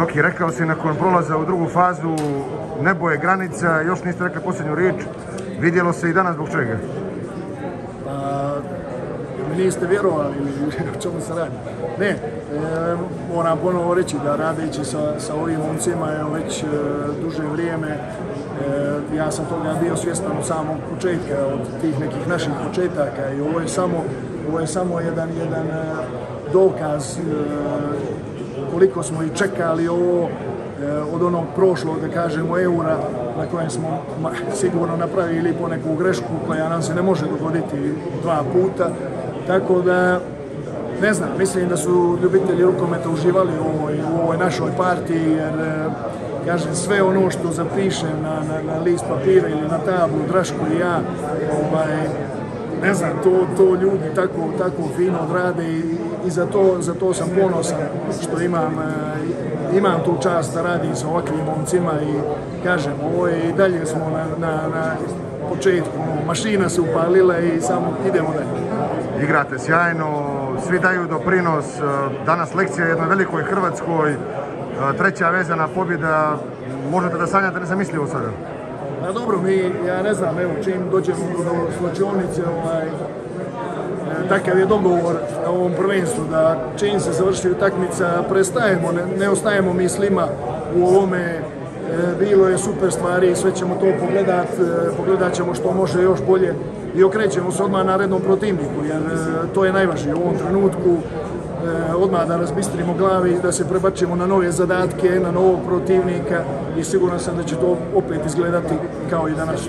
Zoki, rekao si nakon prolaza u drugu fazu, nebo je granica, još niste rekli posljednju riječ. Vidjelo se i danas zbog čega? Pa, niste vjerovali o čemu se radi. Ne, e, moram ponovo reći da radeći sa, ovim momcima je već e, duže vrijeme e, ja sam toga bio svjestan od samog početka, od tih nekih naših početaka i ovo je samo, ovo je samo jedan, jedan dokaz koliko smo i čekali ovo e, od onog prošlog, da kažemo, eura na kojem smo sigurno napravili po neku grešku koja nam se ne može dogoditi dva puta. Tako da, ne znam, mislim da su ljubitelji rukometa uživali u ovoj, u ovoj našoj partiji, jer e, kažem, sve ono što zapišem na, na, na list papira ili na tablu, Draško i ja, ovaj, ne znam, to, to ljudi tako, tako fino odrade i, i za, to, za to sam ponosan što imam, e, imam tu čast da radim sa ovakvim momcima i kažem, ovo je i dalje smo na, na, na početku, ono, mašina se upalila i samo idemo dalje. Igrate sjajno, svi daju doprinos. e, Danas lekcija jednoj velikoj Hrvatskoj, e, treća vezana pobjeda. Možete da sanjate nezamislivo sada. A dobro, mi, ja ne znam, evo, čim dođemo do slačionice, ovaj, takav je dogovor na ovom prvenstvu, da čim se završi utakmica, prestajemo, ne, ne ostajemo mislima u ovome, e, bilo je super stvari, sve ćemo to pogledat, e, pogledat ćemo što može još bolje i okrećemo se odmah narednom protivniku, jer e, to je najvažnije u ovom trenutku, odmah da razbistrimo glavi, da se prebačimo na nove zadatke, na novog protivnika i siguran sam da će to opet izgledati kao i danas.